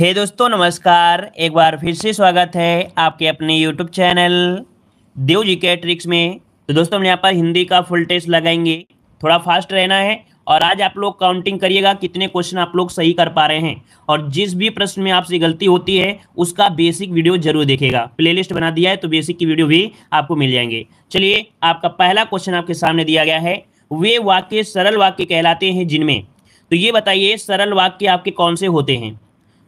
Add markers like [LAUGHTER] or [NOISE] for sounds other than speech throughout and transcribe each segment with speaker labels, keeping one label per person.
Speaker 1: हे hey दोस्तों, नमस्कार। एक बार फिर से स्वागत है आपके अपने यूट्यूब चैनल देव जी के ट्रिक्स में। तो दोस्तों, हम यहाँ पर हिंदी का फुल टेस्ट लगाएँगे। थोड़ा फास्ट रहना है और आज आप लोग काउंटिंग करिएगा कितने क्वेश्चन आप लोग सही कर पा रहे हैं। और जिस भी प्रश्न में आपसे गलती होती है, उसका बेसिक वीडियो ज़रूर देखेगा। प्लेलिस्ट बना दिया है तो बेसिक की वीडियो भी आपको मिल जाएँगे। चलिए, आपका पहला क्वेश्चन आपके सामने दिया गया है। वे वाक्य सरल वाक्य कहलाते हैं जिनमें? तो ये बताइए, सरल वाक्य आपके कौन से होते हैं?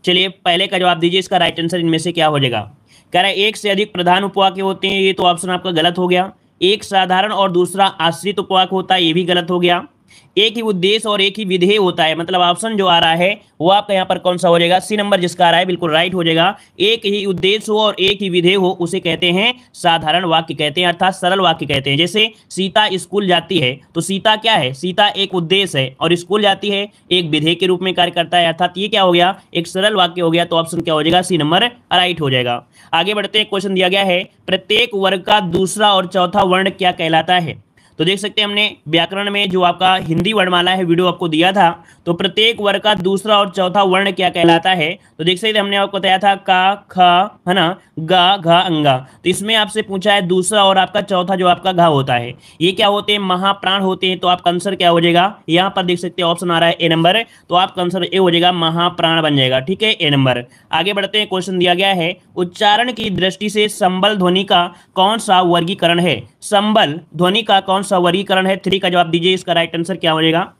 Speaker 1: चलिए, पहले का जवाब दीजिए, इसका राइट आंसर इनमें से क्या हो जाएगा? कह रहा है, एक से अधिक प्रधान उपवाक्य होते हैं, ये तो ऑप्शन आपका गलत हो गया। एक साधारण और दूसरा आश्रित उपवाक होता है, ये भी गलत हो गया। एक ही उद्देश्य और एक ही विधेय होता है। मतलब ऑप्शन जो आ रहा है, वो आपका यहाँ पर कौन सा हो जाएगा? सी नंबर जिसका आ रहा है, बिल्कुल राइट हो जाएगा। एक ही उद्देश्य हो और एक ही विधेय हो, उसे कहते हैं साधारण वाक्य कहते हैं, अर्थात सरल वाक्य कहते हैं। जैसे सीता स्कूल जाती है तो सीता क्या है? सीता एक उद्देश्य है और स्कूल जाती है, एक विधेय के रूप में कार्य करता है। अर्थात ये क्या हो गया? एक सरल वाक्य हो गया तो ऑप्शन क्या हो जाएगा? सी नंबर राइट हो जाएगा। आगे बढ़ते हैं क्वेश्चन दिया गया है, प्रत्येक वर्ग का दूसरा और चौथा वर्ण क्या कहलाता है? तो देख सकते हैं हमने व्याकरण में जो आपका हिंदी वर्णमाला है वीडियो आपको दिया था। तो प्रत्येक वर्ग का दूसरा और चौथा वर्ण क्या कहलाता है? तो देख सकते हमने आपको बताया था का, ख, है ना? गा, घा, अंगा। तो इसमें आपसे पूछा है दूसरा और आपका चौथा जो आपका घा होता है। ये क्या होते हैं? महाप्राण होते हैं। तो आपका आंसर क्या हो जाएगा? यहाँ पर देख सकते हैं ऑप्शन आ रहा है ए नंबर तो आपका आंसर ए हो जाएगा, महाप्राण बन जाएगा। ठीक है? ए नंबर आगे बढ़ते हैं क्वेश्चन दिया गया है, उच्चारण की दृष्टि से संबल ध्वनि का कौन सा वर्गीकरण है? संबल ध्वनि का कौन सा वर्गीकरण है? थ्री का जवाब दीजिए, इसका राइट आंसर क्या हो जाएगा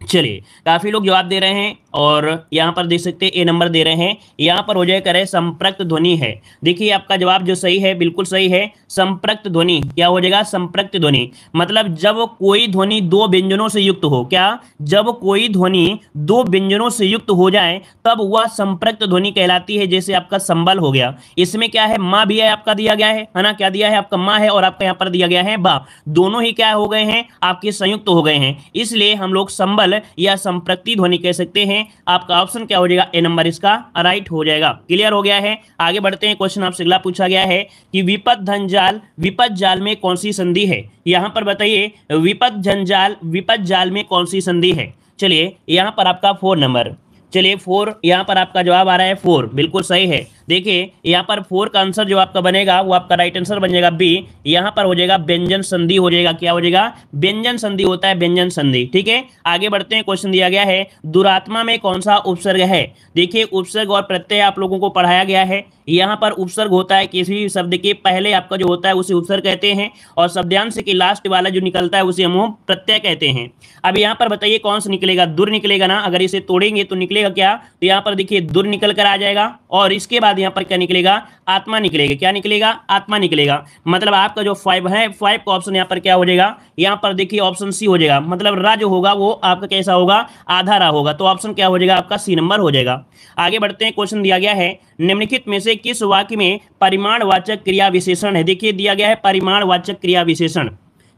Speaker 1: चलिए, काफ़ी लोग जवाब दे रहे हैं। और यहाँ पर देख सकते हैं, ए नंबर दे रहे हैं, यहाँ पर हो जाए करे संप्रक्त ध्वनि है। देखिए, आपका जवाब जो सही है, बिल्कुल सही है, संप्रक्त ध्वनि। क्या हो जाएगा? संप्रक्त ध्वनि। मतलब जब कोई ध्वनि दो व्यंजनों से युक्त हो, क्या? जब कोई ध्वनि दो व्यंजनों से युक्त हो जाए, तब वह संप्रक्त ध्वनि कहलाती है, जैसे आपका संबल हो गया। इसमें क्या है? माँ भी है, आपका दिया गया है है ना? क्या दिया है? आपका माँ है और आपका यहाँ पर दिया गया है बा दोनों ही क्या हो गए हैं? आपके संयुक्त हो गए हैं। इसलिए हम लोग संबल या संप्रक्ति ध्वनि कह सकते हैं। आपका ऑप्शन क्या हो जाएगा? ए नंबर इसका राइट हो जाएगा। क्लियर हो गया है? आगे बढ़ते हैं क्वेश्चन आपसे अगला पूछा गया है कि विपद धनजाल विपद जाल में कौन सी संधि है? यहाँ पर बताइए, विपद झंझाल विपद जाल में कौन सी संधि है? चलिए, यहाँ पर आपका फोर नंबर चलिए फोर यहाँ पर आपका जवाब आ रहा है फोर बिल्कुल सही है। देखिए, यहाँ पर फोर का आंसर जो आपका बनेगा, वो आपका राइट आंसर बन जाएगा बी यहाँ पर हो जाएगा व्यंजन संधि, हो जाएगा, क्या हो जाएगा? व्यंजन संधि होता है व्यंजन संधि, ठीक है? आगे बढ़ते हैं क्वेश्चन दिया गया है, दुरात्मा में कौन सा उपसर्ग है? देखिए, उपसर्ग और प्रत्यय आप लोगों को पढ़ाया गया है, यहाँ पर उपसर्ग होता है किसी शब्द के पहले आपका जो होता है, उसे उपसर्ग कहते हैं, और शब्दांश के लास्ट वाला जो निकलता है, उसे हम प्रत्यय कहते हैं। अब यहाँ पर बताइए, कौन सा निकलेगा? दुर निकलेगा ना? अगर इसे तोड़ेंगे तो निकलेगा क्या? तो यहाँ पर देखिए, दुर निकल कर आ जाएगा, और इसके बाद यहाँ पर क्या निकलेगा? आत्मा निकलेगा। क्या निकलेगा? आत्मा निकलेगा। मतलब आपका जो फाइव है फाइव का ऑप्शन यहाँ पर क्या हो जाएगा? यहाँ पर देखिए ऑप्शन सी हो जाएगा। मतलब रा जो होगा वो आपका कैसा होगा? आधा रा होगा। तो ऑप्शन क्या हो जाएगा? आपका सी नंबर हो जाएगा। आगे बढ़ते हैं। क्वेश्चन दिया गया है, निम्नलिखित में से किस वाक्य में परिमाणवाचक क्रिया विशेषण है? देखिए, दिया गया है परिमाणवाचक क्रिया विशेषण।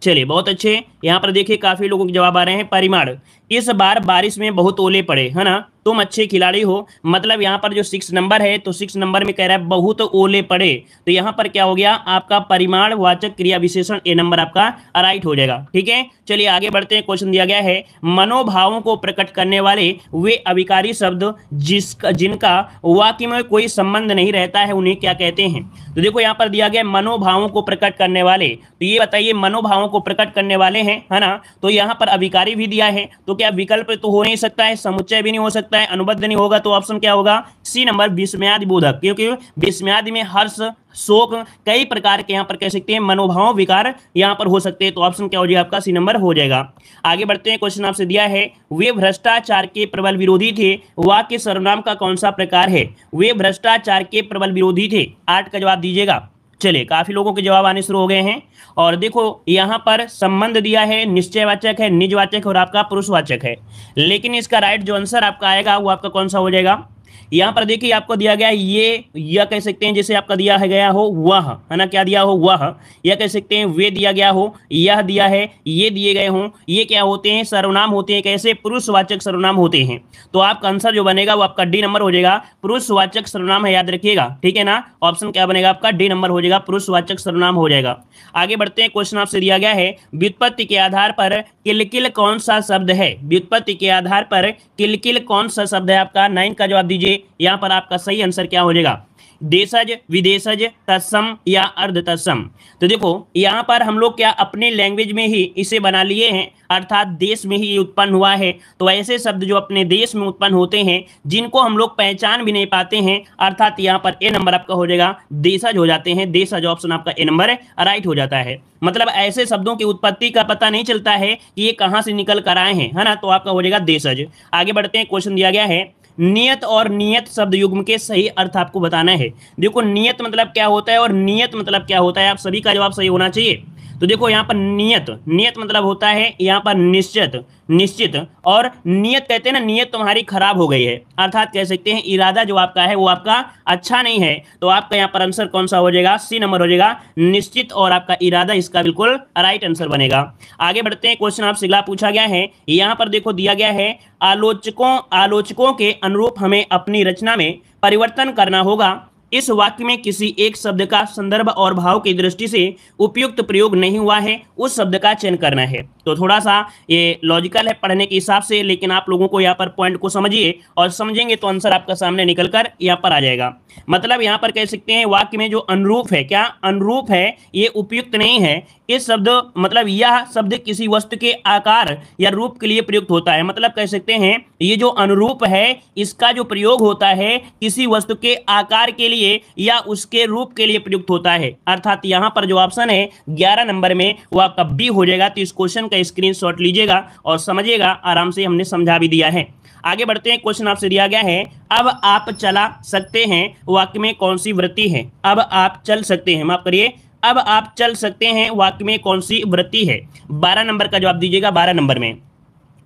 Speaker 1: चलिए, बहुत अच्छे। यहाँ पर देखिए, काफ़ी लोगों के जवाब आ रहे हैं। परिमाण। इस बार बारिश में बहुत ओले पड़े, है ना? तुम अच्छे खिलाड़ी हो मतलब यहाँ पर जो सिक्स नंबर है तो सिक्स नंबर में कह रहा है बहुत ओले पड़े। तो यहाँ पर क्या हो गया? आपका परिमाण वाचक क्रिया विशेषण ए नंबर आपका राइट हो जाएगा, ठीक है? चलिए आगे बढ़ते हैं क्वेश्चन दिया गया है। मनोभावों को प्रकट करने वाले वे अभिकारी शब्द जिसका, जिनका वाक्य में कोई संबंध नहीं रहता है, उन्हें क्या कहते हैं? तो देखो यहाँ पर दिया गया मनोभावों को प्रकट करने वाले। तो ये बताइए, मनोभावों को प्रकट करने वाले हैं, है ना? तो यहाँ पर अभिकारी भी दिया है तो क्या विकल्प तो हो नहीं सकता है, समुच्चय भी नहीं हो सकता है, अनुबद्ध नहीं होगा तो ऑप्शन क्या होगा? सी नंबर विस्मयादि बोधक। क्योंकि विस्मयादि में हर्ष, शोक, कई प्रकार के यहाँ पर कह सकते हैं, मनोभाव, विकार यहाँ पर हो सकते हैं तो ऑप्शन क्या हो जाएगा आपका? सी नंबर हो जाएगा। आगे बढ़ते हैं क्वेश्चन आपसे दिया है, वे भ्रष्टाचार के प्रबल विरोधी थे, वाक्य सर्वनाम का कौन सा प्रकार है? वे भ्रष्टाचार के प्रबल विरोधी थे, आठ का जवाब दीजिएगा। चलिए, काफ़ी लोगों के जवाब आने शुरू हो गए हैं। और देखो, यहाँ पर संबंध दिया है, निश्चयवाचक है, निजवाचक और आपका पुरुषवाचक है। लेकिन इसका राइट जो आंसर आपका आएगा, वो आपका कौन सा हो जाएगा? यहाँ पर देखिए, आपको दिया गया है, ये, यह कह सकते हैं, जैसे आपका दिया है गया हो, वह, है ना, क्या दिया हो, वह, यह कह सकते हैं, वे दिया गया हो, यह दिया है, ये दिए गए हों, ये क्या होते हैं, सर्वनाम होते हैं, कैसे, पुरुषवाचक सर्वनाम होते हैं। तो आपका आंसर जो बनेगा, वो आपका डी नंबर हो जाएगा, पुरुषवाचक सर्वनाम है, याद रखिएगा, ठीक है ना, ऑप्शन क्या बनेगा आपका, डी नंबर हो जाएगा, पुरुषवाचक सर्वनाम हो जाएगा। आगे बढ़ते हैं, क्वेश्चन आपसे दिया गया है, व्युत्पत्ति के आधार पर किलकिल कौन सा शब्द है? व्युत्पत्ति के आधार पर किलकिल कौन सा शब्द है आपका? नाइन का जवाब दीजिए लीजिए यहाँ पर आपका सही आंसर क्या हो जाएगा? देशज, विदेशज, तत्सम या अर्ध तत्सम तो देखो, यहाँ पर हम लोग क्या अपने लैंग्वेज में ही इसे बना लिए हैं, अर्थात देश में ही उत्पन्न हुआ है। तो ऐसे शब्द जो अपने देश में उत्पन्न होते हैं, जिनको हम लोग पहचान भी नहीं पाते हैं, अर्थात यहाँ पर ए नंबर आपका हो जाएगा, देशज हो जाते हैं। देशज ऑप्शन आपका ए नंबर राइट हो जाता है। मतलब ऐसे शब्दों की उत्पत्ति का पता नहीं चलता है कि ये कहाँ से निकल कर आए हैं, है ना? तो आपका हो जाएगा देशज। आगे बढ़ते हैं क्वेश्चन दिया गया है। नियत और नियत शब्द युग्म के सही अर्थ आपको बताना है। देखो, नियत मतलब क्या होता है और नियत मतलब क्या होता है? आप सभी का जवाब सही होना चाहिए। तो देखो, यहाँ पर नियत नियत मतलब होता है यहाँ पर निश्चित। निश्चित, और नियत कहते हैं ना, नियत तुम्हारी खराब हो गई है। अर्थात कह सकते हैं, इरादा जो आपका है, वो आपका अच्छा नहीं है। तो आपका यहाँ पर आंसर कौन सा हो जाएगा? सी नंबर हो जाएगा। निश्चित और आपका इरादा, इसका बिल्कुल राइट आंसर बनेगा। आगे बढ़ते हैं क्वेश्चन आपसे अगला पूछा गया है। यहाँ पर देखो, दिया गया है, आलोचकों आलोचकों के अनुरूप हमें अपनी रचना में परिवर्तन करना होगा। इस वाक्य में किसी एक शब्द का संदर्भ और भाव की दृष्टि से उपयुक्त प्रयोग नहीं हुआ है, उस शब्द का चयन करना है। तो थोड़ा सा ये लॉजिकल है पढ़ने के हिसाब से, लेकिन आप लोगों को यहाँ पर पॉइंट को समझिए और समझेंगे तो आंसर आपका सामने निकल कर यहाँ पर आ जाएगा। मतलब यहाँ पर कह सकते हैं, वाक्य में जो अनुरूप है, क्या अनुरूप है, ये उपयुक्त नहीं है। इस शब्द मतलब यह शब्द किसी वस्तु के आकार या रूप के लिए प्रयुक्त होता है। मतलब कह सकते हैं, ये जो अनुरूप है, इसका जो प्रयोग होता है, किसी वस्तु के आकार के लिए या उसके रूप के लिए प्रयुक्त होता है। अर्थात यहाँ पर जो ऑप्शन है, ग्यारह नंबर में वह कब भी हो जाएगा तो इस क्वेश्चन का स्क्रीन लीजिएगा और समझिएगा, आराम से हमने समझा भी दिया है। आगे बढ़ते हैं क्वेश्चन आपसे दिया गया है, अब आप चला सकते हैं वाक्य में कौन सी वृत्ति है? अब आप चल सकते हैं, माफ़ करिए। अब आप चल सकते हैं वाक्य में कौन सी वृत्ति है? बारह नंबर का जवाब दीजिएगा, बारह नंबर में।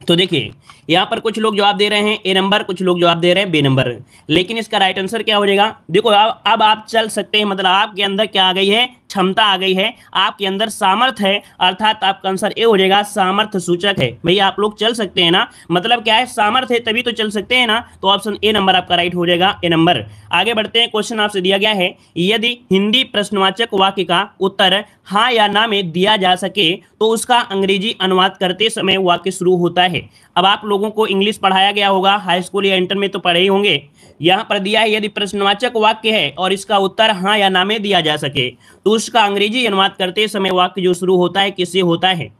Speaker 1: तो देखिए, यहाँ पर कुछ लोग जवाब दे रहे हैं, ए नंबर, कुछ लोग जवाब दे रहे हैं, बे नंबर। लेकिन इसका राइट आंसर क्या हो जाएगा? देखो अब आप चल सकते हैं मतलब आपके अंदर क्या आ गई है? क्षमता आ गई है, आपके अंदर सामर्थ्य है, अर्थात आपका आंसर ए हो जाएगा सामर्थ्य सूचक है। भैया आप लोग चल सकते हैं ना? मतलब क्या है? सामर्थ्य है तभी तो चल सकते हैं ना? तो ऑप्शन ए नंबर आपका राइट हो जाएगा ए नंबर आगे बढ़ते हैं क्वेश्चन आपसे दिया गया है, यदि हिंदी प्रश्नवाचक वाक्य का उत्तर हाँ या ना में दिया जा सके तो उसका अंग्रेज़ी अनुवाद करते समय वाक्य शुरू होता है। अब आप लोगों को इंग्लिश पढ़ाया गया होगा हाई स्कूल या इंटर में तो पढ़े ही होंगे। यहाँ पर दिया है, यदि प्रश्नवाचक वाक्य है और इसका उत्तर हाँ या ना में दिया जा सके तो उसका अंग्रेज़ी अनुवाद करते समय वाक्य जो शुरू होता है, किससे होता है?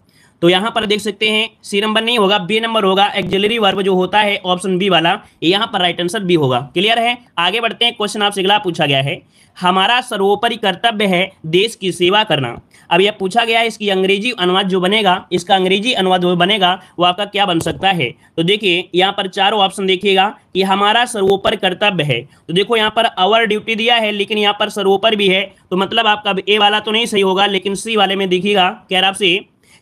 Speaker 1: तो यहाँ पर देख सकते हैं सी नंबर नहीं होगा बी नंबर होगा एक्जिलरी वर्ब जो होता है ऑप्शन बी वाला यहाँ पर राइट आंसर बी होगा। क्लियर है? आगे बढ़ते हैं क्वेश्चन आपसे अगला पूछा गया है। हमारा सर्वोपरि कर्तव्य है देश की सेवा करना। अब यह पूछा गया है, इसकी अंग्रेज़ी अनुवाद जो बनेगा, इसका अंग्रेज़ी अनुवाद जो बनेगा, वो आपका क्या बन सकता है? तो देखिए, यहाँ पर चारों ऑप्शन देखिएगा कि हमारा सर्वोपरि कर्तव्य है। तो देखो, यहाँ पर अवर ड्यूटी दिया है, लेकिन यहाँ पर सर्वोपरि भी है। तो मतलब आपका ए वाला तो नहीं सही होगा, लेकिन सी वाले में देखिएगा, कह रहा आपसे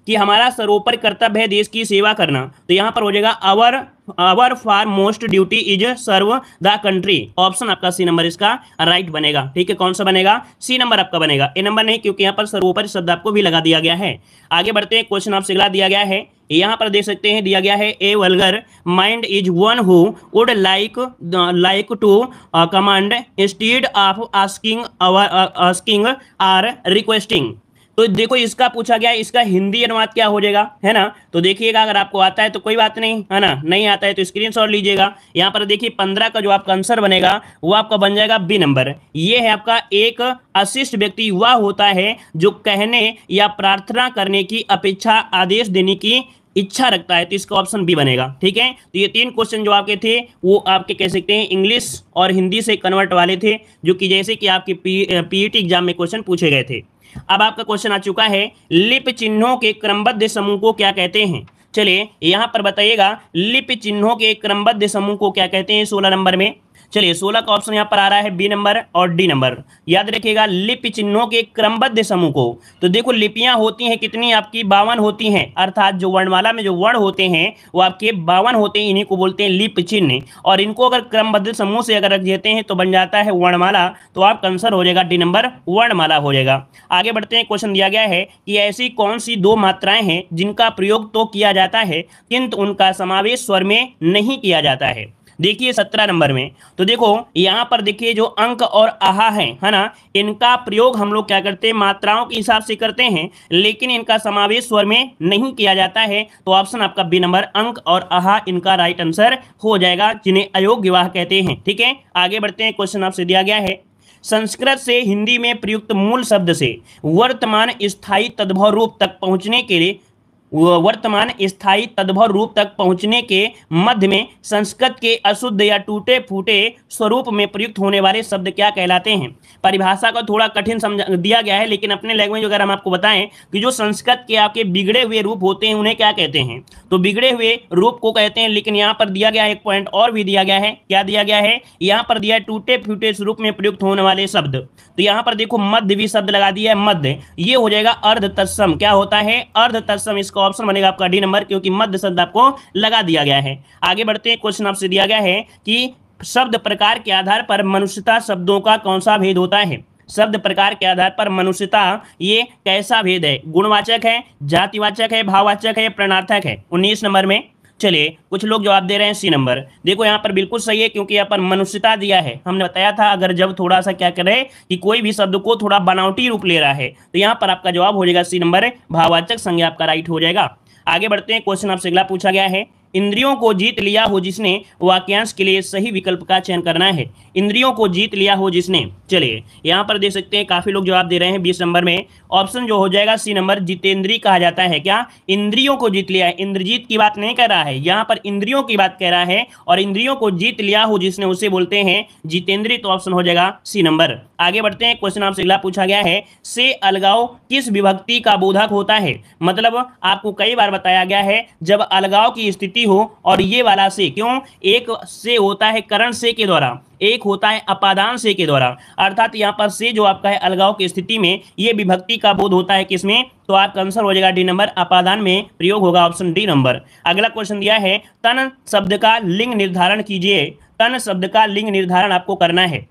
Speaker 1: कि हमारा सर्वोपरि कर्तव्य है देश की सेवा करना। तो यहाँ पर हो जाएगा our our foremost duty is serve the country option आपका सी नंबर इसका राइट बनेगा। ठीक है, कौन सा बनेगा? सी नंबर आपका बनेगा। ए नंबर नहीं, क्योंकि यहाँ पर सर्वोपरि शब्द आपको भी लगा दिया गया है। आगे बढ़ते हैं क्वेश्चन आपसे अगला दिया गया है। यहाँ पर देख सकते हैं, दिया गया है a vulgar mind is one who would like like to command instead of asking asking or requesting तो देखो, इसका पूछा गया, इसका हिंदी अनुवाद क्या हो जाएगा? है ना? तो देखिएगा, अगर आपको आता है तो कोई बात नहीं, है ना? नहीं आता है तो स्क्रीन लीजिएगा। यहाँ पर देखिए, पंद्रह का जो आपका आंसर बनेगा, वो आपका बन जाएगा बी नंबर ये है आपका एक अशिष्ट व्यक्ति वह होता है जो कहने या प्रार्थना करने की अपेक्षा आदेश देने की इच्छा रखता है तो इसका ऑप्शन बी बनेगा। ठीक है? तो ये तीन क्वेश्चन जो आपके थे, वो आपके कह सकते हैं इंग्लिश और हिंदी से कन्वर्ट वाले थे, जो कि जैसे कि आपके पीईटी एग्ज़ाम में क्वेश्चन पूछे गए थे। अब आपका क्वेश्चन आ चुका है, लिप चिन्हों के क्रमबद्ध समूह को क्या कहते हैं? चलिए, यहाँ पर बताइएगा, लिप चिन्हों के क्रमबद्ध समूह को क्या कहते हैं सोलह नंबर में? चलिए, सोलह का ऑप्शन यहाँ पर आ रहा है बी नंबर और डी नंबर याद रखिएगा, लिपि चिन्हों के क्रमबद्ध समूह को। तो देखो, लिपियाँ होती हैं कितनी? आपकी बावन होती हैं। अर्थात जो वर्णमाला में जो वर्ण होते हैं, वो आपके बावन होते हैं। इन्हीं को बोलते हैं लिप चिन्ह। और इनको अगर क्रमबद्ध समूह से अगर रख देते हैं तो बन जाता है वर्णमाला। तो आपका आंसर हो जाएगा डी नंबर वर्णमाला हो जाएगा। आगे बढ़ते हैं क्वेश्चन दिया गया है कि ऐसी कौन सी दो मात्राएँ हैं जिनका प्रयोग तो किया जाता है, किंतु उनका समावेश स्वर में नहीं किया जाता है। देखिए सत्रह नंबर में तो देखो, यहाँ पर देखिए जो अंक और आहा है है ना, इनका प्रयोग हम लोग क्या करते हैं, मात्राओं के हिसाब से करते हैं, लेकिन इनका समावेश स्वर में नहीं किया जाता है तो ऑप्शन आपका बी नंबर, अंक और आहा इनका राइट आंसर हो जाएगा, जिन्हें अयोग्य विवाह कहते हैं, ठीक है? आगे बढ़ते हैं क्वेश्चन आपसे दिया गया है। संस्कृत से हिंदी में प्रयुक्त मूल शब्द से वर्तमान स्थायी तद्भव रूप तक पहुँचने के लिए वर्तमान स्थायी तद्भव रूप तक पहुँचने के मध्य में संस्कृत के अशुद्ध या टूटे फूटे स्वरूप में प्रयुक्त होने वाले शब्द क्या कहलाते हैं? परिभाषा को थोड़ा कठिन समझा, दिया गया है, लेकिन अपने लैंग्वेज अगर हम आपको बताएँ कि जो संस्कृत के आपके बिगड़े हुए रूप होते हैं, उन्हें क्या कहते हैं? तो बिगड़े हुए रूप को कहते हैं, लेकिन यहाँ पर दिया गया एक पॉइंट और भी दिया गया है। क्या दिया गया है? यहाँ पर दिया टूटे फूटे स्वरूप में प्रयुक्त होने वाले शब्द। तो यहाँ पर देखो, मध्य भी शब्द लगा दिया है, मध्य। ये हो जाएगा अर्ध तत्सम क्या होता है? अर्ध तत्सम इसका ऑप्शन बनेगा आपका डी नंबर क्योंकि मध्य शब्द आपको लगा दिया गया है। आगे बढ़ते हैं क्वेश्चन आपसे दिया गया है कि शब्द प्रकार के आधार पर मनुष्यता शब्दों का कौन सा भेद होता है? शब्द प्रकार के आधार पर मनुष्यता, ये कैसा भेद है? गुणवाचक है, जातिवाचक है, भाववाचक है प्रणार्थक है? उन्नीस नंबर में चलिए, कुछ लोग जवाब दे रहे हैं सी नंबर। देखो, यहाँ पर बिल्कुल सही है, क्योंकि यहाँ पर मनुष्यता दिया है। हमने बताया था, अगर जब थोड़ा सा क्या करे कि कोई भी शब्द को थोड़ा बनावटी रूप ले रहा है तो यहाँ पर आपका जवाब हो जाएगा सी नंबर। भाववाचक संज्ञा आपका राइट हो जाएगा। आगे बढ़ते हैं, क्वेश्चन आपसे अगला पूछा गया है। इंद्रियों को जीत लिया हो जिसने वाक्यांश के लिए सही विकल्प का चयन करना है। इंद्रियों को जीत लिया हो जिसने। चलिए, यहाँ पर देख सकते हैं, काफ़ी लोग जवाब दे रहे हैं बीस नंबर में। ऑप्शन जो हो जाएगा सी नंबर, जितेंद्री कहा जाता है। क्या? इंद्रियों को जीत लिया है। इंद्रजीत की बात नहीं कर रहा है। यहाँ पर इंद्रियों की बात कह रहा है और इंद्रियों को जीत लिया हो जिसने, उसे बोलते हैं जितेंद्री तो ऑप्शन हो जाएगा सी नंबर। आगे बढ़ते हैं, क्वेश्चन आपसे अगला पूछा गया है, से अलगाव किस विभक्ति का बोधक होता है? मतलब आपको कई बार बताया गया है, जब अलगाव की स्थिति हो और ये वाला से, क्यों? एक से होता है करण से के द्वारा, एक होता है अपादान से के द्वारा। अर्थात यहाँ पर से जो आपका है अलगाव की स्थिति में, ये विभक्ति का बोध होता है किसमें? तो आपका आंसर हो जाएगा डी नंबर अपादान में प्रयोग होगा ऑप्शन डी नंबर अगला क्वेश्चन दिया है, तन शब्द का लिंग निर्धारण कीजिए। तन शब्द का लिंग निर्धारण आपको करना है।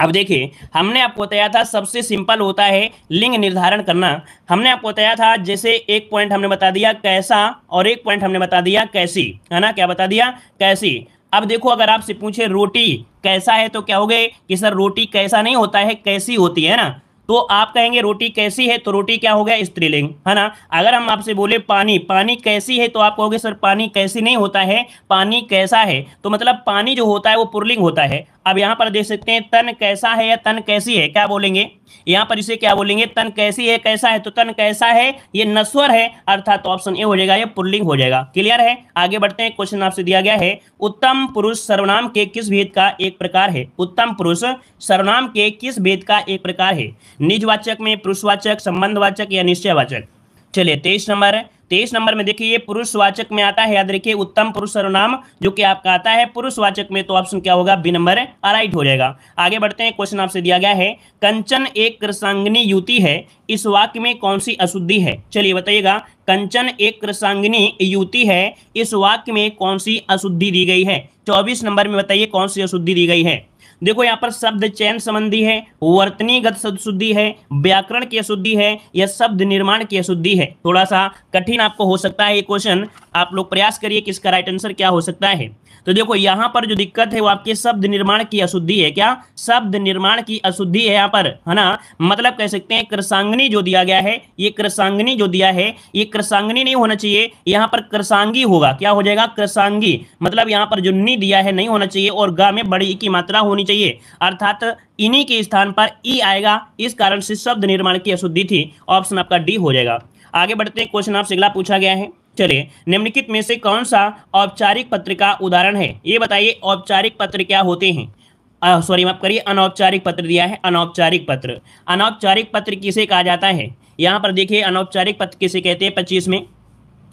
Speaker 1: अब देखिए, हमने आपको बताया था सबसे सिंपल होता है लिंग निर्धारण करना। हमने आपको बताया था जैसे एक पॉइंट हमने बता दिया कैसा और एक पॉइंट हमने बता दिया कैसी, है ना? क्या बता दिया? कैसी। अब देखो, अगर आपसे पूछे रोटी कैसा है तो क्या हो गए कि सर रोटी कैसा नहीं होता है, कैसी होती है ना? तो आप कहेंगे रोटी कैसी है तो रोटी क्या हो गया? स्त्रीलिंग, है ना? अगर हम आपसे बोले पानी पानी कैसी है तो आप कहोगे सर पानी कैसी नहीं होता है, पानी कैसा है? तो मतलब पानी जो होता है वो पुरलिंग होता है। अब यहाँ पर देख सकते हैं, तन कैसा है या तन कैसी है? क्या बोलेंगे? यहाँ पर इसे क्या बोलेंगे? तन कैसी है, कैसा है? तो तन कैसा है? ये नस्वर है, अर्थात ऑप्शन ए हो जाएगा, ये पुल्लिंग हो जाएगा। क्लियर है? आगे बढ़ते हैं क्वेश्चन आपसे दिया गया है। उत्तम पुरुष सर्वनाम के किस भेद का एक प्रकार है? उत्तम पुरुष सर्वनाम के किस भेद का एक प्रकार है? निजवाचक में पुरुषवाचक, संबंधवाचक या निश्चयवाचक? चलिए, तेईस नंबर तेईस नंबर में देखिए, ये पुरुषवाचक में आता है। याद रखिए, उत्तम पुरुष सर्वनाम, जो कि आपका आता है पुरुषवाचक में तो ऑप्शन क्या होगा? बी नंबर राइट हो जाएगा। आगे बढ़ते हैं, क्वेश्चन आपसे दिया गया है, कंचन एक कृषांगनी युति है, इस वाक्य में कौन सी अशुद्धि है? चलिए बताइएगा, कंचन एक कृषांगनी युति है, इस वाक्य में कौन सी अशुद्धि दी गई है? चौबीस नंबर में बताइए, कौन सी अशुद्धि दी गई है? देखो यहाँ पर शब्द चयन संबंधी है, वर्तनीगत शुद्धि है, व्याकरण की अशुद्धि है, या शब्द निर्माण की अशुद्धि है। थोड़ा सा कठिन आपको हो सकता है ये क्वेश्चन आप लोग प्रयास करिए कि इसका राइट आंसर क्या हो सकता है। तो देखो, यहाँ पर जो दिक्कत है वो आपके शब्द निर्माण की अशुद्धि है। क्या? शब्द निर्माण की अशुद्धि है यहाँ पर, है ना? मतलब कह सकते हैं, कृषांगनी जो दिया गया है, ये कृषांगनी जो दिया है, ये कृषांगनी नहीं होना चाहिए, यहाँ पर कृषांगी होगा। क्या हो जाएगा? कृषांगी। मतलब यहाँ पर जो नी दिया है नहीं होना चाहिए और गा में बड़ी की मात्रा होनी चाहिए। अर्थात इन्हीं के स्थान पर ई आएगा, इस कारण से शब्द निर्माण की अशुद्धि थी। ऑप्शन आपका डी हो जाएगा। आगे बढ़ते हैं, क्वेश्चन आपसे अगला पूछा गया है। चलिए, निम्नलिखित में से कौन सा औपचारिक पत्र का उदाहरण है? ये बताइए, औपचारिक पत्र क्या होते हैं? सॉरी माफ़ करिए, अनौपचारिक पत्र दिया है, अनौपचारिक पत्र। अनौपचारिक पत्र किसे कहा जाता है? यहाँ पर देखिए, अनौपचारिक पत्र किसे कहते हैं? पच्चीस में।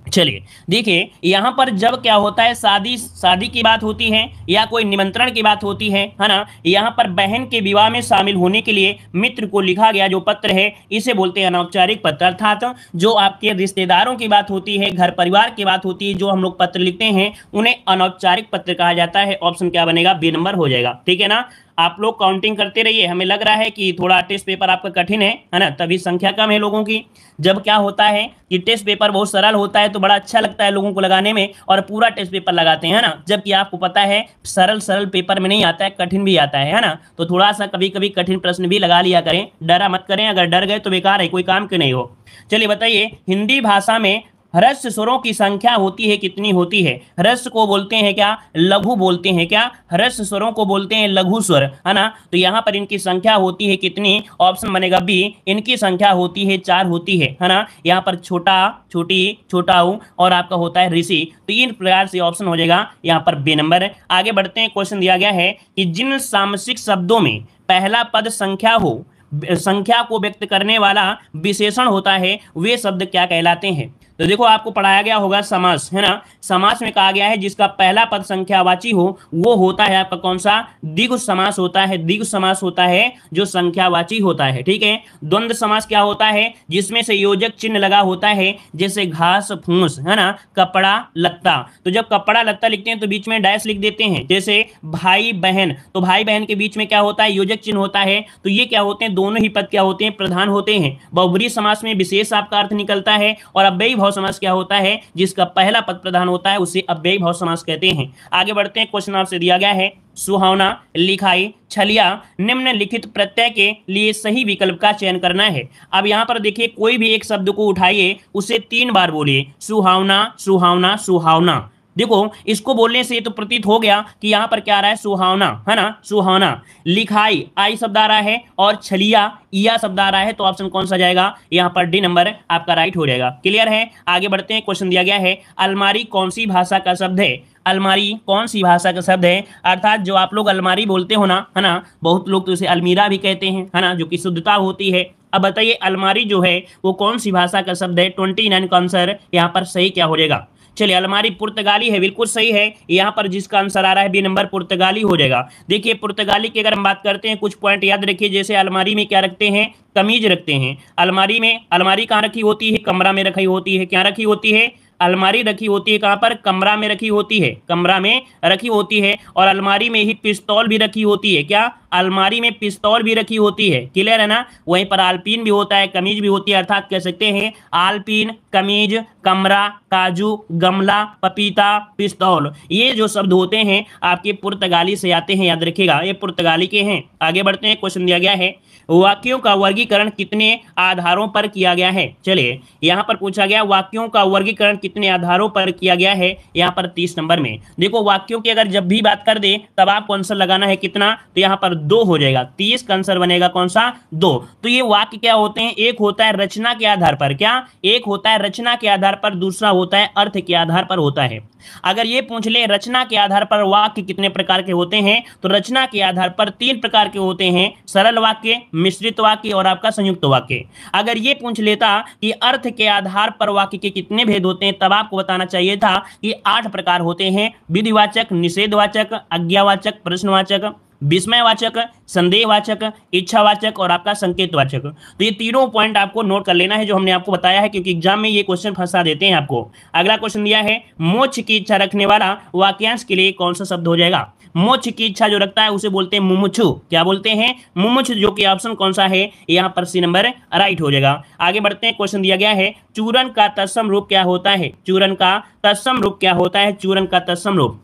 Speaker 1: चलिए, देखिए, यहाँ पर जब क्या होता है, शादी शादी की बात होती है या कोई निमंत्रण की बात होती है है ना, यहाँ पर बहन के विवाह में शामिल होने के लिए मित्र को लिखा गया जो पत्र है, इसे बोलते हैं अनौपचारिक पत्र, अर्थात जो आपके रिश्तेदारों की बात होती है, घर परिवार की बात होती है, जो हम लोग पत्र लिखते हैं, उन्हें अनौपचारिक पत्र कहा जाता है ऑप्शन क्या बनेगा, बी नंबर हो जाएगा, ठीक है ना? आप लोग काउंटिंग करते रहिए। हमें लग रहा है कि थोड़ा टेस्ट पेपर आपका कठिन है है ना? तभी संख्या कम है लोगों की। जब क्या होता है कि टेस्ट पेपर बहुत सरल होता है तो बड़ा अच्छा लगता है लोगों को लगाने में और पूरा टेस्ट पेपर लगाते हैं ना? जबकि आपको पता है, सरल सरल पेपर में नहीं आता है, कठिन भी आता है ना? तो थोड़ा सा कभी कभी कठिन प्रश्न भी लगा लिया करें। डरा मत करें। अगर डर गए तो बेकार है, कोई काम क्यों नहीं हो? चलिए बताइए, हिंदी भाषा में ह्रस्व स्वरों की संख्या होती है कितनी होती है? ह्रस्व को बोलते हैं क्या? लघु बोलते हैं क्या? ह्रस्व स्वरों को बोलते हैं लघु स्वर, है ना? तो यहाँ पर इनकी संख्या होती है कितनी? ऑप्शन बनेगा बी इनकी संख्या होती है चार होती है है ना? यहाँ पर छोटा, छोटी छोटा और आपका होता है ऋषि। तो इन प्रकार से ऑप्शन हो जाएगा यहाँ पर बी नंबर आगे बढ़ते हैं क्वेश्चन दिया गया है कि जिन सामसिक शब्दों में पहला पद संख्या हो, संख्या को व्यक्त करने वाला विशेषण होता है, वे शब्द क्या कहलाते हैं? तो देखो, आपको पढ़ाया गया होगा समास, है ना? समास में कहा गया है, जिसका पहला पद संख्यावाची हो, वो होता है आपका कौन सा? दिग समास होता है। दिग समास होता है, जो संख्यावाची होता है, ठीक है? द्वंद्व समास क्या होता है? जिसमें से योजक चिन्ह लगा होता है, जैसे घास, फूस, है ना? कपड़ा, लत्ता। तो जब कपड़ा, लत्ता लिखते हैं तो बीच में डैश लिख देते हैं, जैसे भाई, बहन। तो भाई, बहन के बीच में क्या होता है? योजक चिन्ह होता है। तो ये क्या होते हैं? दोनों ही पद क्या होते हैं? प्रधान होते हैं। बहुबरी समास में विशेष आपका अर्थ निकलता है, और अब भाव समास क्या होता है? जिसका पहला पद प्रधान होता है, उसे अव्ययी भाव समास कहते हैं। आगे बढ़ते हैं क्वेश्चन आपसे दिया गया है। सुहावना, लिखाई, छलिया, निम्नलिखित प्रत्यय के लिए सही विकल्प का चयन करना है। अब यहाँ पर देखिए, कोई भी एक शब्द को उठाइए, उसे तीन बार बोलिए। सुहावना सुहावना सुहावना। देखो, इसको बोलने से तो प्रतीत हो गया कि यहाँ पर क्या आ रहा है? सुहावना, है ना? सुहावना। लिखाई, आई शब्द आ रहा है और छलिया या शब्द आ रहा है तो ऑप्शन कौन सा जाएगा? यहाँ पर डी नंबर आपका राइट हो जाएगा। क्लियर है? आगे बढ़ते हैं क्वेश्चन दिया गया है, अलमारी कौन सी भाषा का शब्द है? अलमारी कौन सी भाषा का शब्द है? अर्थात जो आप लोग अलमारी बोलते हो ना, है ना? बहुत लोग तो इसे अलमीरा भी कहते हैं, है ना? जो कि शुद्धता होती है। अब बताइए, अलमारी जो है, वो कौन सी भाषा का शब्द है? ट्वेंटी नाइन का आंसर यहाँ पर सही क्या हो जाएगा? चलिए, अलमारी पुर्तगाली है, बिल्कुल सही है। यहाँ पर जिसका आंसर आ रहा है, बी नंबर पुर्तगाली हो जाएगा। देखिए, पुर्तगाली की अगर हम बात करते हैं, कुछ पॉइंट याद रखिए, जैसे अलमारी में क्या रखते हैं? कमीज रखते हैं। अलमारी में, अलमारी कहाँ रखी होती है? कमरा में रखी होती है। क्या रखी होती है? अलमारी रखी होती है कहाँ पर? कमरा में रखी होती है। कमरा में रखी होती है और अलमारी में ही पिस्तौल भी रखी होती है। क्या? अलमारी में पिस्तौल भी रखी होती है। क्लियर है ना? वहीं पर आलपीन भी होता है, कमीज भी होती है, अर्थात कह सकते हैं, आलपीन, कमीज, कमरा, काजू, गमला, पपीता, पिस्तौल। ये जो शब्द होते हैं, आपके पुर्तगाली से आते हैं, याद रखिएगा। ये पुर्तगाली के हैं। आगे बढ़ते हैं क्वेश्चन दिया गया है, वाक्यों का वर्गीकरण कितने आधारों पर किया गया है? चलिए, यहाँ पर पूछा गया, वाक्यों का वर्गीकरण कितने आधारों पर किया गया है? यहाँ पर तीस नंबर में। देखो, वाक्यों की अगर जब भी बात कर दे, तब आपको आंसर लगाना है कितना? तो यहाँ पर दो हो जाएगा। तीस का आंसर बनेगा कौन सा? दो। तो ये वाक्य क्या होते हैं? एक होता है रचना के आधार पर। क्या? एक होता है रचना के आधार पर, दूसरा होता है अर्थ के आधार पर होता है। अगर ये पूछ ले, रचना के आधार पर वाक्य कितने प्रकार के होते हैं तो रचना के आधार पर तीन प्रकार के होते हैं, सरल वाक्य, मिश्रित वाक्य और आपका संयुक्त वाक्य। अगर ये पूछ लेता कि अर्थ के आधार पर वाक्य के कितने भेद होते हैं, तब आपको बताना चाहिए था कि आठ प्रकार होते हैं, विधिवाचक, निषेधवाचक, आज्ञावाचक, प्रश्नवाचक, विस्मयवाचक, संदेहवाचक, इच्छावाचक और आपका संकेतवाचक। तो ये तीनों पॉइंट आपको नोट कर लेना है जो हमने आपको बताया है, क्योंकि एग्ज़ाम में ये क्वेश्चन फंसा देते हैं आपको। अगला क्वेश्चन दिया है, मोक्ष की इच्छा रखने वाला वाक्यांश के लिए कौन सा शब्द हो जाएगा? मोक्ष की इच्छा जो रखता है, उसे बोलते हैं मुमुक्षु। क्या बोलते हैं? मुमुक्ष जो कि ऑप्शन कौन सा है? यहाँ पर सी नंबर राइट हो जाएगा। आगे बढ़ते हैं क्वेश्चन दिया गया है, चूरन का तत्सम रूप क्या होता है? चूरन का तत्सम रूप क्या होता है? चूरन का तत्सम रूप।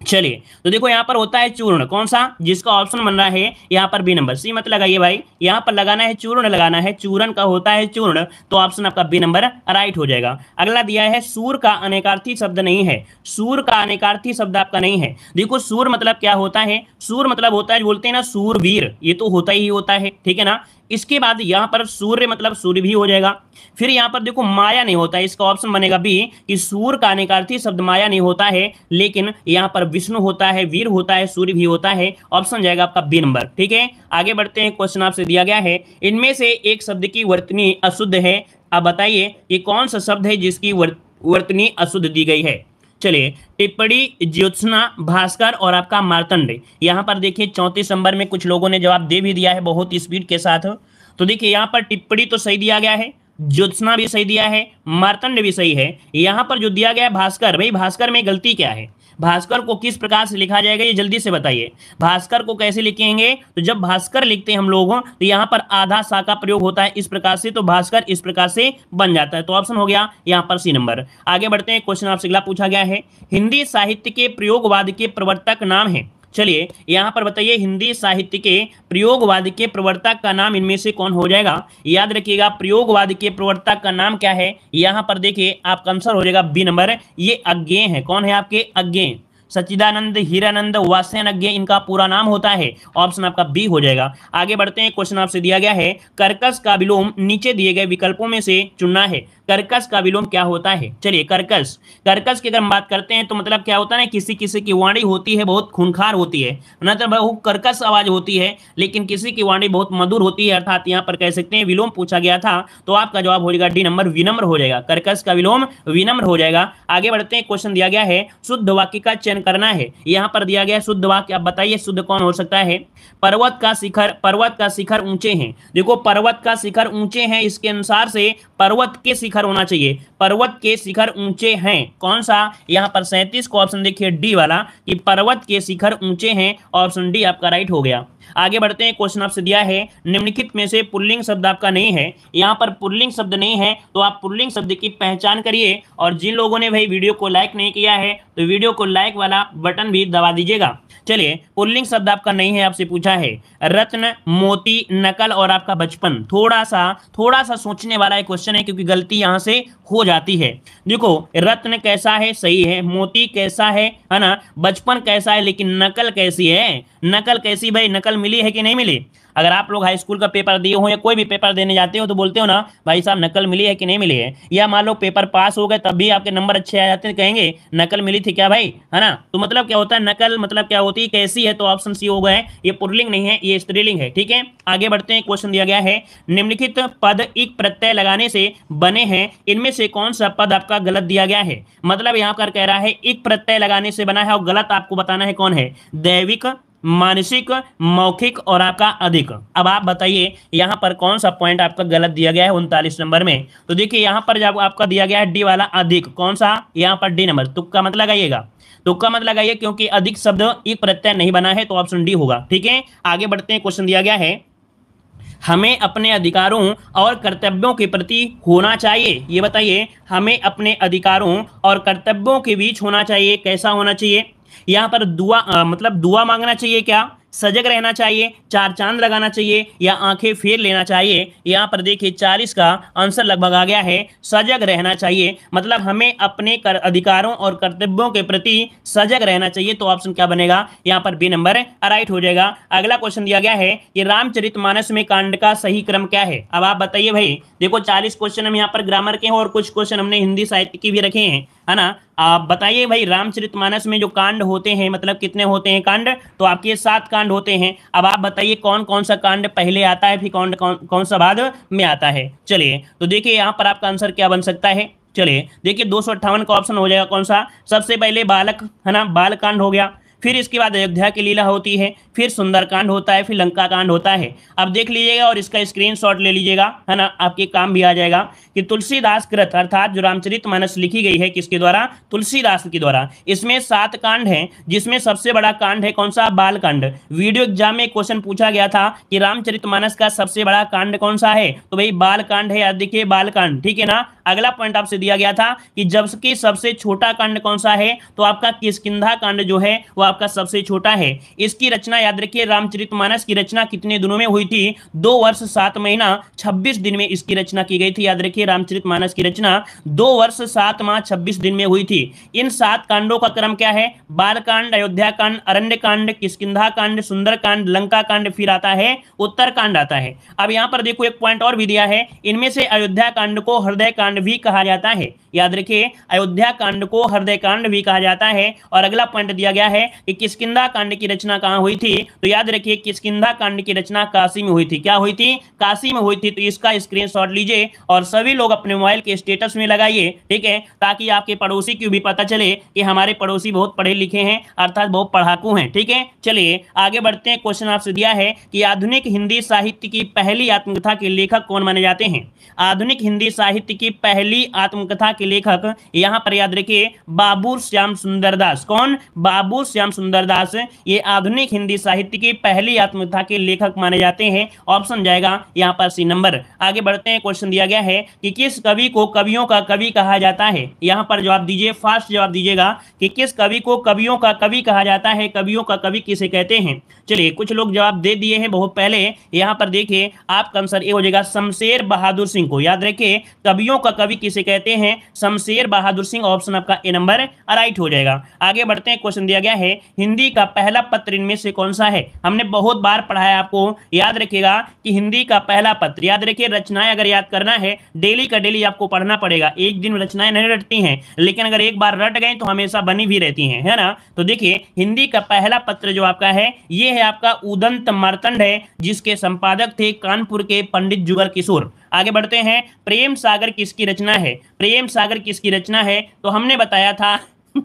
Speaker 1: चलिए तो देखो यहाँ पर होता है चूर्ण। कौन सा? जिसका ऑप्शन बन रहा है यहाँ पर बी नंबर सी मत लगाइए भाई। यहाँ पर लगाना है चूर्ण, लगाना है चूर्ण का होता है चूर्ण तो ऑप्शन आपका बी नंबर राइट हो जाएगा। अगला दिया है सूर का अनेकार्थी शब्द नहीं है। सूर का अनेकार्थी शब्द आपका नहीं है। देखो, सूर मतलब क्या होता है? सूर मतलब होता है बोलते हैं ना, सूरवीर। ये तो होता ही होता है, ठीक है ना? इसके बाद यहाँ पर सूर्य मतलब सूर्य भी हो जाएगा। फिर यहाँ पर देखो, माया नहीं होता है इसका ऑप्शन बनेगा बी कि सूर्य का अनेकार्थी शब्द माया नहीं होता है, लेकिन यहाँ पर विष्णु होता है, वीर होता है, सूर्य भी होता है ऑप्शन जाएगा आपका बी नंबर ठीक है? आगे बढ़ते हैं क्वेश्चन आपसे दिया गया है। इनमें से एक शब्द की वर्तनी अशुद्ध है। अब बताइए, ये कौन सा शब्द है जिसकी वर्तनी अशुद्ध दी गई है? चलिए, टिप्पणी ज्योत्सना भास्कर और आपका मार्तंड यहाँ पर देखिए, चौंतीस नंबर में कुछ लोगों ने जवाब दे भी दिया है बहुत स्पीड के साथ। तो देखिए, यहाँ पर टिप्पणी तो सही दिया गया है, ज्योत्सना भी सही दिया है मार्तंड भी सही है। यहाँ पर जो दिया गया है भास्कर, भाई भास्कर में गलती क्या है? भास्कर को किस प्रकार से लिखा जाएगा, ये जल्दी से बताइए। भास्कर को कैसे लिखेंगे? तो जब भास्कर लिखते हैं हम लोग तो यहाँ पर आधा सा का प्रयोग होता है इस प्रकार से तो भास्कर इस प्रकार से बन जाता है। तो ऑप्शन हो गया यहाँ पर सी नंबर। आगे बढ़ते हैं, क्वेश्चन आपसे अगला पूछा गया है, हिंदी साहित्य के प्रयोगवाद के प्रवर्तक नाम है। चलिए, यहाँ पर बताइए, हिंदी साहित्य के प्रयोगवाद के प्रवर्तक का नाम इनमें से कौन हो जाएगा? याद रखिएगा, प्रयोगवाद के प्रवर्तक का नाम क्या है? यहाँ पर देखिए, आपका आंसर हो जाएगा बी नंबर, ये अज्ञे है। कौन है आपके? अज्ञे सच्चिदानंद, हीरानंद वास्यनज्ञ इनका पूरा नाम होता है। ऑप्शन आपका बी हो जाएगा। आगे बढ़ते हैं, क्वेश्चन आपसे दिया गया है, कर्कश का विलोम नीचे दिए गए विकल्पों में से चुनना है। कर्कश का विलोम क्या होता है? चलिए, कर्कश। कर्कश की अगर हम बात करते हैं तो मतलब क्या होता है ना किसी किसी की वाणी होती है, बहुत खूनखार होती है। मतलब बहुत कर्कश आवाज़ होती है, लेकिन किसी की वाणी बहुत मधुर होती है, अर्थात यहाँ पर कह सकते हैं, विलोम पूछा गया था तो आपका जवाब हो जाएगा डी नंबर, विनम्र हो जाएगा। कर्कश का विलोम विनम्र हो जाएगा। आगे बढ़ते हैं क्वेश्चन दिया गया है, शुद्ध वाक्य का चयन करना है। यहाँ पर दिया गया शुद्ध वाक्य, आप बताइए, शुद्ध कौन हो सकता है? पर्वत का शिखर, पर्वत का शिखर ऊँचे हैं। देखो, पर्वत का शिखर ऊँचे हैं, इसके अनुसार से पर्वत के शिखर होना चाहिए। पर्वत के शिखर ऊँचे हैं। कौन सा? यहाँ पर सैंतीस को ऑप्शन देखिए डी वाला, कि पर्वत के शिखर ऊँचे हैं। ऑप्शन डी आपका राइट हो गया। आगे बढ़ते हैं क्वेश्चन आपसे दिया है, निम्नलिखित में से पुल्लिंग शब्द आपका नहीं है। यहाँ पर पुल्लिंग शब्द नहीं है तो आप पुल्लिंग शब्द की पहचान करिए। और जिन लोगों ने भाई वीडियो को लाइक नहीं किया है तो वीडियो को लाइक वाला बटन भी दबा दीजिएगा। चलिए, पुल्लिंग शब्द आपका नहीं है, आपसे पूछा है। रत्न, मोती, नकल और आपका बचपन। थोड़ा सा थोड़ा सा सोचने वाला एक क्वेश्चन है, क्योंकि गलती यहाँ से हो जाती है। देखो, रत्न कैसा है, सही है। मोती कैसा है है ना? बचपन कैसा है, लेकिन नकल कैसी है? नकल कैसी भाई? नकल मिली है कि नहीं मिली? अगर आप लोग हाई स्कूल का पेपर दिए हो या कोई भी पेपर देने जाते हो तो बोलते हो ना, भाई साहब, नकल मिली है कि नहीं मिली है? या मान लो पेपर पास हो गए, तब भी आपके नंबर अच्छे आ जाते हैं, कहेंगे, नकल मिली थी क्या भाई? है ना? तो मतलब क्या होता है, नकल मतलब क्या होती है, कैसी है तो ऑप्शन सी हो गए ये पुरलिंग नहीं है, ये स्त्रीलिंग है, ठीक है? आगे बढ़ते हैं क्वेश्चन दिया गया है। निम्नलिखित पद एक प्रत्यय लगाने से बने हैं, इनमें से कौन सा पद आपका गलत दिया गया है? मतलब यहाँ पर कह रहा है, एक प्रत्यय लगाने से बना है और गलत आपको बताना है कौन है? दैविक मानसिक, मौखिक और आपका अधिक। अब आप बताइए, यहाँ पर कौन सा पॉइंट आपका गलत दिया गया है उनतालीस नंबर में? तो देखिए, यहाँ पर जब आपका दिया गया है डी वाला अधिक, कौन सा? यहाँ पर डी नंबर। तुक्का मत लगाइएगा। तुक्का मत लगाइए, क्योंकि अधिक शब्द एक प्रत्यय नहीं बना है तो ऑप्शन डी होगा। ठीक है? आगे बढ़ते हैं क्वेश्चन दिया गया है। हमें अपने अधिकारों और कर्तव्यों के प्रति होना चाहिए। ये बताइए, हमें अपने अधिकारों और कर्तव्यों के बीच होना चाहिए, कैसा होना चाहिए? यहाँ पर दुआ आ, मतलब दुआ मांगना चाहिए क्या? सजग रहना चाहिए, चार चाँद लगाना चाहिए या आँखें फेर लेना चाहिए। यहाँ पर देखिए चालीस का आंसर लगभग आ गया है। सजग रहना चाहिए मतलब हमें अपने कर अधिकारों और कर्तव्यों के प्रति सजग रहना चाहिए तो ऑप्शन क्या बनेगा? यहाँ पर बी नंबर राइट हो जाएगा। अगला क्वेश्चन दिया गया है कि रामचरित मानस में कांड का सही क्रम क्या है? अब आप बताइए भाई, देखो चालीस क्वेश्चन हम यहाँ पर ग्रामर के हैं और कुछ क्वेश्चन हमने हिंदी साहित्य की भी रखे हैं, है ना? आप बताइए भाई, रामचरितमानस में जो कांड होते हैं मतलब कितने होते हैं कांड? तो आपके सात होते हैं। अब आप बताइए कौन कौन सा कांड पहले आता है, फिर कौन कौन कौन सा बाद में आता है? चलिए तो देखिए यहाँ पर आपका आंसर क्या बन सकता है? चलिए, देखिए दो सौ अट्ठावन का ऑप्शन हो जाएगा कौन सा? सबसे पहले बालक, है ना? बाल कांड हो गया। फिर इसके बाद अयोध्या की लीला होती है, फिर सुंदरकांड होता है, फिर लंका कांड होता है। अब देख लीजिएगा और इसका स्क्रीनशॉट ले लीजिएगा, है ना? आपके काम भी आ जाएगा कि तुलसीदास कृत, अर्थात जो रामचरित मानस लिखी गई है किसके द्वारा? तुलसीदास के द्वारा। इसमें सात कांड है, जिसमें सबसे बड़ा कांड है कौन सा? बाल कांड वीडियो एग्ज़ाम में क्वेश्चन पूछा गया था कि रामचरित मानस का सबसे बड़ा कांड कौन सा है? तो भाई बाल कांड है, याद देखिए बाल कांड ठीक है ना? अगला पॉइंट आपसे दिया गया था कि जबकि सबसे छोटा कांड कौन सा है तो आपका किसकिधा कांड जो है, वो आपका सबसे छोटा है। इसकी रचना याद रखिए, रामचरितमानस की रचना कितने दिनों में हुई थी? दो वर्ष सात महीना, छब्बीस दिन में इसकी रचना की गई थी, याद रखिए, रामचरितमानस की रचना दो वर्ष सात माह, छब्बीस दिन में हुई थी। इन सात कांडों का क्रम क्या है? बाल कांड अयोध्या कांड अरण्य कांड किसकिधा कांड सुंदर कांड लंका कांड फिर आता है उत्तर कांड आता है। अब यहाँ पर देखो एक पॉइंट और भी दिया है, इनमें से अयोध्या कांड को हृदय कांड भी कहा जाता है। याद रखिए, अयोध्या कांड को हृदय कांड भी कहा जाता है और अगला पॉइंट दिया गया है कि किसकिदा कांड की रचना कहाँ हुई थी? तो याद रखिए, किसकिदा कांड की रचना काशी में हुई थी। क्या हुई थी? काशी में हुई थी तो इसका स्क्रीन लीजिए और सभी लोग अपने मोबाइल के स्टेटस में लगाइए, ठीक है? ताकि आपके पड़ोसी की भी पता चले कि हमारे पड़ोसी बहुत पढ़े लिखे हैं, अर्थात बहुत पढ़ाकू हैं, ठीक है? चलिए, आगे बढ़ते हैं। क्वेश्चन आपसे दिया है कि आधुनिक हिंदी साहित्य की पहली आत्मकथा के लेखक कौन माने जाते हैं? आधुनिक हिंदी साहित्य की पहली आत्मकथा के लेखक यहाँ पर याद रखिए, बाबू श्याम सुंदर दास कौन? बाबू श्याम सुंदर दास ये आधुनिक हिंदी साहित्य की पहली आत्मकथा के लेखक माने जाते हैं। ऑप्शन जाएगा यहाँ पर सी नंबर। आगे बढ़ते हैं, क्वेश्चन दिया गया है कि किस कवि को कवियों का कवि कहा जाता है? यहाँ पर जवाब दीजिए, फास्ट जवाब दीजिएगा कि किस कवि को कवियों का कवि कहा जाता है? कवियों का कवि किसे कहते हैं? चलिए, कुछ लोग जवाब दे दिए हैं बहुत पहले। यहाँ पर देखिए, आपका आंसर ये हो जाएगा, शमशेर बहादुर सिंह को। याद रखिए, कवियों का कवि किसे कहते हैं? शमशेर बहादुर सिंह ऑप्शन आपका ए नंबर राइट हो जाएगा। आगे बढ़ते हैं क्वेश्चन दिया गया है, हिंदी का पहला पत्र इनमें से कौन सा है? हमने बहुत बार पढ़ा है आपको, याद रखिएगा कि हिंदी का पहला पत्र, याद रखिए, रचनाएँ अगर याद करना है डेली का डेली आपको पढ़ना पड़ेगा। एक दिन रचनाएँ नहीं रटती हैं, लेकिन अगर एक बार रट गए तो हमेशा बनी भी रहती हैं, है ना? तो देखिए, हिंदी का पहला पत्र जो आपका है, ये है आपका उदंत मार्तंड है, जिसके संपादक थे कानपुर के पंडित जुगल किशोर। आगे बढ़ते हैं। प्रेम सागर किसकी रचना है? प्रेम सागर किसकी रचना है? तो हमने बताया था [LAUGHS]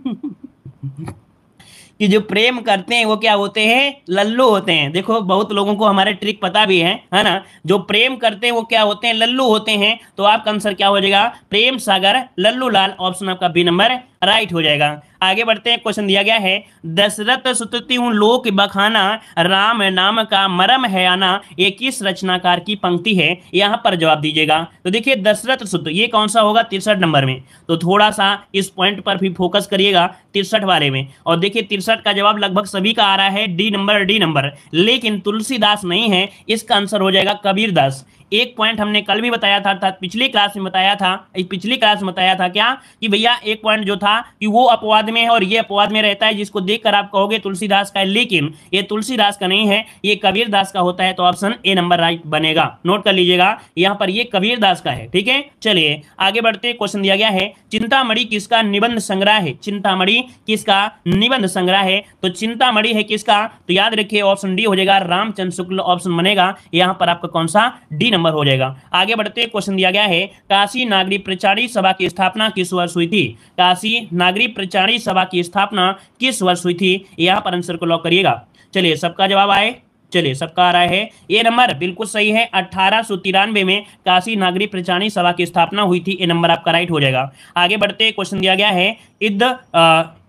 Speaker 1: कि जो प्रेम करते हैं, वो क्या होते हैं? लल्लू होते हैं। देखो, बहुत लोगों को हमारे ट्रिक पता भी है है ना? जो प्रेम करते हैं, वो क्या होते हैं? लल्लू होते हैं। तो आपका आंसर क्या हो जाएगा? प्रेम सागर, लल्लू लाल, ऑप्शन आपका बी नंबर राइट हो जाएगा। आगे बढ़ते हैं क्वेश्चन दिया गया है, दशरथ सुतती हूँ, लोक बखाना, राम नाम का मरम है आना, ये किस रचनाकार की पंक्ति है? यहाँ पर जवाब दीजिएगा। तो देखिए, दशरथ सुत, ये कौन सा होगा? तिरसठ नंबर में। तो थोड़ा सा इस पॉइंट पर भी फोकस करिएगा, तिरसठ वाले में। और देखिए, तिरसठ का जवाब लगभग सभी का आ रहा है डी नंबर डी नंबर लेकिन तुलसीदास नहीं है, इसका आंसर हो जाएगा कबीर दास एक पॉइंट हमने कल भी बताया था, अर्थात पिछली क्लास में बताया था पिछली क्लास में बताया था क्या कि भैया एक पॉइंट जो था कि वो अपवाद में है और ये अपवाद में रहता है, जिसको देखकर आप कहोगे तुलसीदास का है। लेकिन ये तुलसीदास का नहीं है, ये कबीर दास का होता है तो ऑप्शन ए नंबर राइट बनेगा। नोट कर लीजिएगा, यहाँ पर ये कबीर दास का है, ठीक है? चलिए, आगे बढ़ते क्वेश्चन दिया गया है चिंतामणि किसका निबंध संग्रह है? चिंतामणि किसका निबंध संग्रह है? तो चिंतामणि है किसका? तो याद रखिए ऑप्शन डी हो जाएगा रामचंद्र शुक्ल ऑप्शन बनेगा, यहाँ पर आपका कौन सा? डी नंबर हो जाएगा। आगे बढ़ते क्वेश्चन दिया गया है, काशी नागरी प्रचारी सभा की स्थापना किस वर्ष हुई थी? काशी नागरी प्रचारी सभा की स्थापना किस वर्ष हुई थी? यहाँ पर आंसर को लॉक करिएगा। चलिए, सबका जवाब आए। चलिए, सबका आ रहा है। ये नंबर बिल्कुल सही है, अठारह में काशी नागरी प्रचानी सभा की स्थापना हुई थी। ये नंबर आपका राइट हो जाएगा। आगे बढ़ते क्वेश्चन दिया गया है, इद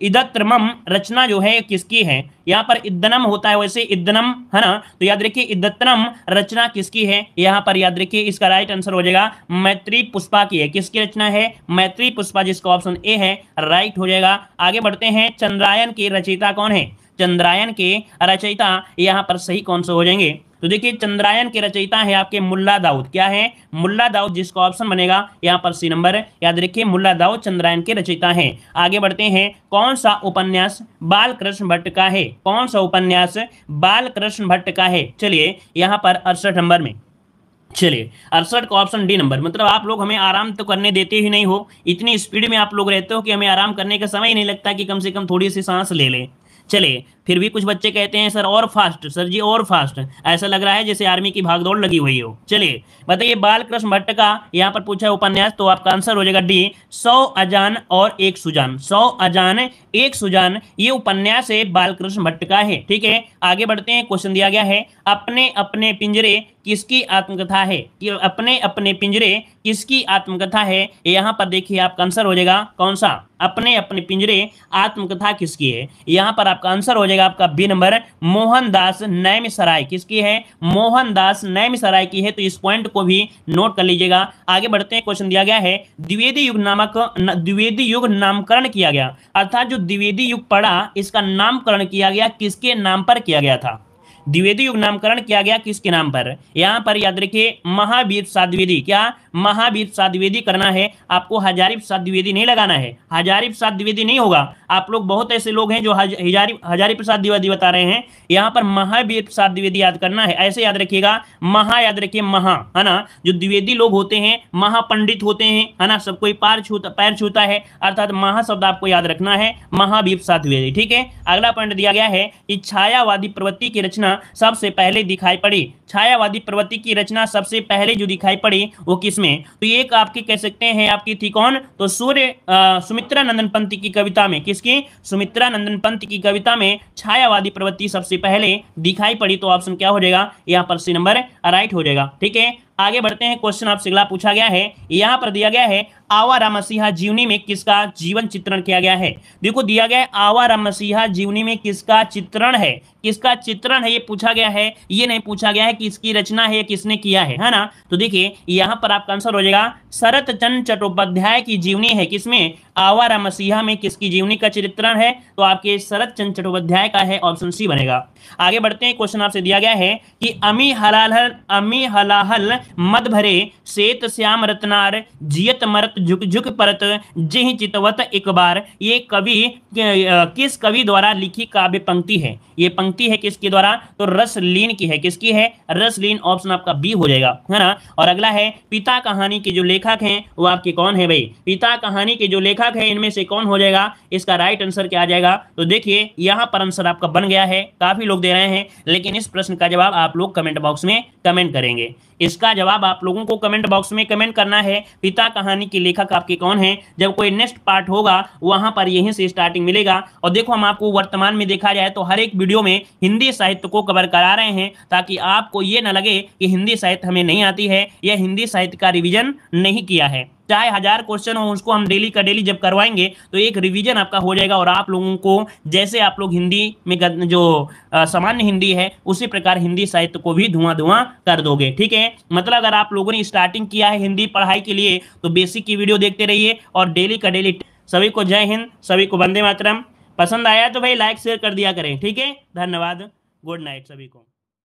Speaker 1: इदत्रमम रचना जो है, किसकी है? यहाँ पर इदनम होता है वैसे, इदनम, है ना? तो याद रखिए, इदत्रम रचना किसकी है? यहाँ पर याद रखिए, इसका राइट आंसर हो जाएगा, मैत्री पुष्पा की है। किसकी रचना है? मैत्री पुष्पा, जिसका ऑप्शन ए है राइट हो जाएगा। आगे बढ़ते हैं, चंद्रायन की रचयिता कौन है? चंद्रायन के रचयिता यहाँ पर सही कौन से हो जाएँगे? तो देखिए, चंद्रायन के रचयिता है आपके मुल्ला दाऊद। क्या है? मुल्ला दाऊद जिसका ऑप्शन बनेगा, यहाँ पर सी नंबर याद रखिए, मुल्ला दाऊद चंद्रायन के रचयिता है। आगे बढ़ते हैं, कौन सा उपन्यास बाल कृष्ण भट्ट का है? कौन सा उपन्यास बाल कृष्ण भट्ट का है? चलिए, यहाँ पर अड़सठ नंबर में। चलिए, अड़सठ का ऑप्शन डी नंबर मतलब आप लोग हमें आराम तो करने देते ही नहीं हो। इतनी स्पीड में आप लोग रहते हो कि हमें आराम करने का समय ही नहीं लगता कि कम से कम थोड़ी सी सांस ले लें। चलिए फिर भी कुछ बच्चे कहते हैं, सर, और फास्ट, सर जी, और फास्ट। ऐसा लग रहा है जैसे आर्मी की भागदौड़ लगी हुई हो। चलिए, बताइए बाल कृष्ण भट्ट का यहाँ पर पूछा है उपन्यास तो आपका आंसर हो जाएगा डी, सौ अजान और एक सुजान। सौ अजान, एक सुजान, ये उपन्यास है बाल कृष्ण भट्ट का है, ठीक है? आगे बढ़ते हैं क्वेश्चन दिया गया है, अपने अपने पिंजरे किसकी आत्मकथा है? कि अपने अपने पिंजरे किसकी आत्मकथा है? यहाँ पर देखिए, आपका आंसर हो जाएगा कौन सा? अपने अपने पिंजरे आत्मकथा किसकी है? यहाँ पर आपका आंसर हो जाएगा आपका बी नंबर मोहनदास नैम सराय किसकी है? मोहनदास नैम सराय की है तो इस पॉइंट को भी नोट कर लीजिएगा। आगे बढ़ते हैं क्वेश्चन दिया गया है, द्विवेदी युग नामक द्विवेदी युग नामकरण किया गया। अर्थात जो द्विवेदी युग पड़ा, इसका नामकरण किया गया, किसके नाम पर किया गया था? द्विवेदी युग नामकरण किया गया किसके नाम पर? यहाँ पर याद रखिए, महावीर साद्विवेदी क्या? महावीर साद्विवेदी करना है, आपको हजारी प्रसाद द्विवेदी नहीं लगाना है। हजारी प्रसाद द्विवेदी नहीं होगा। आप लोग बहुत ऐसे लोग हैं जो हजारी हजारी प्रसाद द्विवेदी बता रहे हैं। यहाँ पर महावीर प्रसाद द्विवेदी याद करना है। ऐसे याद रखिएगा, महा याद रखिए, महा, है ना? जो द्विवेदी लोग होते हैं, महापंडित होते हैं, है ना? सब कोई पैर छूता पैर छूता है, अर्थात महा शब्द आपको याद रखना है, महावीर प्रसाद द्विवेदी ठीक है? अगला पॉइंट दिया गया है कि छायावादी प्रवृत्ति की रचना सबसे पहले दिखाई पड़ी। छायावादी प्रवृत्ति की रचना सबसे पहले जो दिखाई पड़ी, वो किसमें तो एक आपके कह सकते हैं, आपकी थी कौन? तो सूर्य सुमित्रा नंदन पंत की कविता में, किसकी? सुमित्रा नंदन पंत की कविता में छायावादी प्रवृत्ति सबसे पहले दिखाई पड़ी तो ऑप्शन क्या हो जाएगा? यहाँ पर सी नंबर राइट हो जाएगा, ठीक है? आगे बढ़ते हैं। क्वेश्चन आपसे अगला पूछा गया है। यहाँ पर दिया गया है आवारा मसीहा जीवनी में किसका जीवन चित्रण किया गया है? देखो, दिया गया है आवारा मसीहा जीवनी में किसका चित्रण है? किसका चित्रण है, ये पूछा गया है। ये नहीं पूछा गया है कि इसकी रचना है किसने किया है है ना? तो देखिए, यहाँ पर आपका आंसर हो जाएगा शरत चंद चट्टोपाध्याय की जीवनी है किसमें? आवारा मसीहा में किसकी जीवनी का चित्रण है? तो आपके शरत चंद चट्टोपाध्याय का है ऑप्शन सी बनेगा। आगे बढ़ते हैं क्वेश्चन आपसे दिया गया है कि अमी हलाहल अमी हलाहल मद भरे सेत श्याम रत्नार, जियत मरत झुक झुक परत, जिह चितवत एक बार। ये कवि किस कवि द्वारा लिखी काव्य पंक्ति है? ये पंक्ति है किसके द्वारा? तो रसलीन की है। किसकी है? रसलीन ऑप्शन आपका बी हो जाएगा, है ना? और अगला है, पिता कहानी के जो लेखक हैं, वो आपके कौन है भाई? पिता कहानी के जो लेखक है इनमें से कौन हो जाएगा? इसका राइट आंसर क्या आ जाएगा? तो देखिए, यहाँ पर आंसर आपका बन गया है। काफ़ी लोग दे रहे हैं, लेकिन इस प्रश्न का जवाब आप लोग कमेंट बॉक्स में कमेंट करेंगे। इसका जवाब आप लोगों को कमेंट बॉक्स में कमेंट करना है। पिता कहानी के लेखक आपके कौन है? जब कोई नेक्स्ट पार्ट होगा, वहाँ पर यहीं से स्टार्टिंग मिलेगा। और देखो, हम आपको वर्तमान में देखा जाए तो हर एक वीडियो में हिंदी साहित्य को कवर करा रहे हैं, ताकि आपको ये ना लगे कि हिंदी साहित्य हमें नहीं आती है या हिंदी साहित्य का रिविजन नहीं किया है। चाहे हज़ार क्वेश्चन हो, उसको हम डेली का डेली जब करवाएँगे तो एक रिवीजन आपका हो जाएगा और आप लोगों को, जैसे आप लोग हिंदी में जो सामान्य हिंदी है, उसी प्रकार हिंदी साहित्य को भी धुआँ धुआँ कर दोगे, ठीक है? मतलब अगर आप लोगों ने स्टार्टिंग किया है हिंदी पढ़ाई के लिए तो बेसिक की वीडियो देखते रहिए और डेली का डेली सभी को जय हिंद, सभी को वंदे मातरम। पसंद आया तो भाई लाइक शेयर कर दिया करें, ठीक है? धन्यवाद। गुड नाइट सभी को।